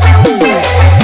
Yeah.